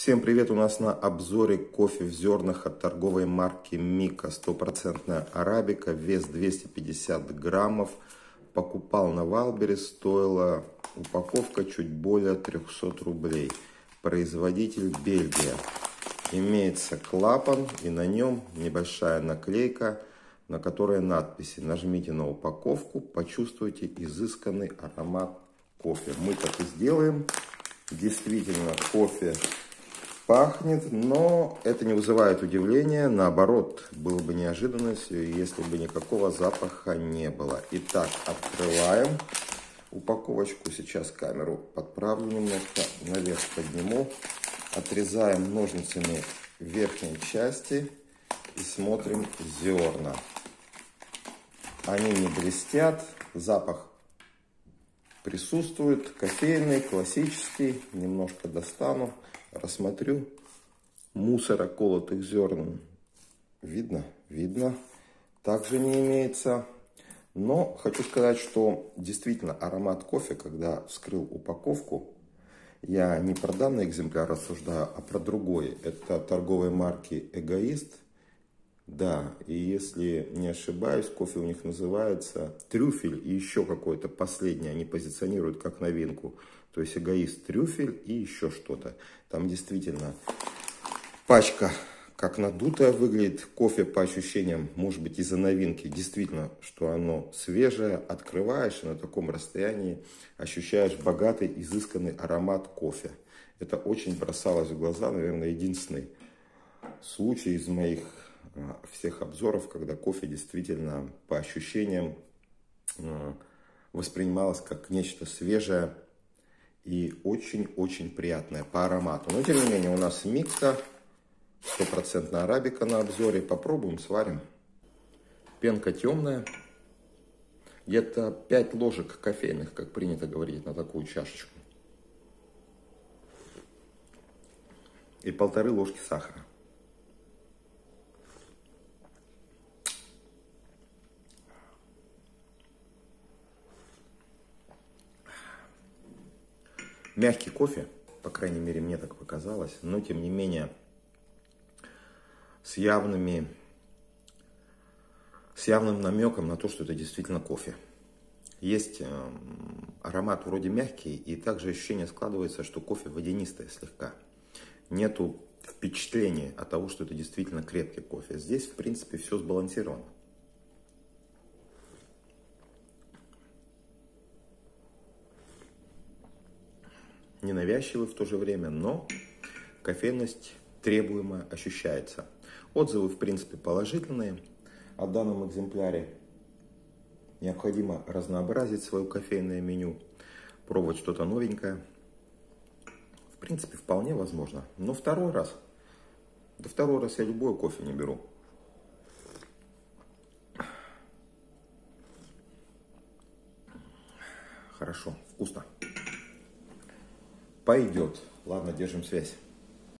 Всем привет! У нас на обзоре кофе в зернах от торговой марки Мика. Стопроцентная арабика, вес 250 граммов. Покупал на Валбере, стоила упаковка чуть более 300 рублей. Производитель Бельгия. Имеется клапан и на нем небольшая наклейка, на которой надписи. Нажмите на упаковку, почувствуйте изысканный аромат кофе. Мы так и сделаем. Действительно, кофе пахнет, но это не вызывает удивления. Наоборот, было бы неожиданностью, если бы никакого запаха не было. Итак, открываем упаковочку. Сейчас камеру подправлю немножко, наверх подниму. Отрезаем ножницами верхней части и смотрим зерна. Они не блестят, запах присутствует, кофейный, классический. Немножко достану рассмотрю мусора колотых зерен. Видно? Видно. Также не имеется. Но хочу сказать, что действительно аромат кофе, когда вскрыл упаковку, я не про данный экземпляр рассуждаю, а про другой. Это торговой марки «Эгоист». Да, и если не ошибаюсь, кофе у них называется трюфель и еще какой-то последний. Они позиционируют как новинку. То есть эгоист, трюфель и еще что-то. Там действительно пачка как надутая выглядит. Кофе по ощущениям, может быть из-за новинки, действительно, что оно свежее. Открываешь и на таком расстоянии ощущаешь богатый, изысканный аромат кофе. Это очень бросалось в глаза, наверное, единственный случай из моих всех обзоров, когда кофе действительно по ощущениям а, воспринималось как нечто свежее, и очень-очень приятная по аромату. Но тем не менее у нас микса, стопроцентная арабика на обзоре. Попробуем, сварим. Пенка темная. Где-то 5 ложек кофейных, как принято говорить, на такую чашечку. И полторы ложки сахара. Мягкий кофе, по крайней мере, мне так показалось, но тем не менее с явными, с явным намеком на то, что это действительно кофе. Есть э, аромат вроде мягкий, и также ощущение складывается, что кофе водянистое слегка. Нету впечатления от того, что это действительно крепкий кофе. Здесь, в принципе, все сбалансировано. Ненавязчивый в то же время, но кофейность требуемая ощущается. Отзывы, в принципе, положительные о данном экземпляре. Необходимо разнообразить свое кофейное меню, пробовать что-то новенькое. В принципе, вполне возможно. Но второй раз, да второй раз я любой кофе не беру. Хорошо, вкусно пойдет. Ладно, держим связь.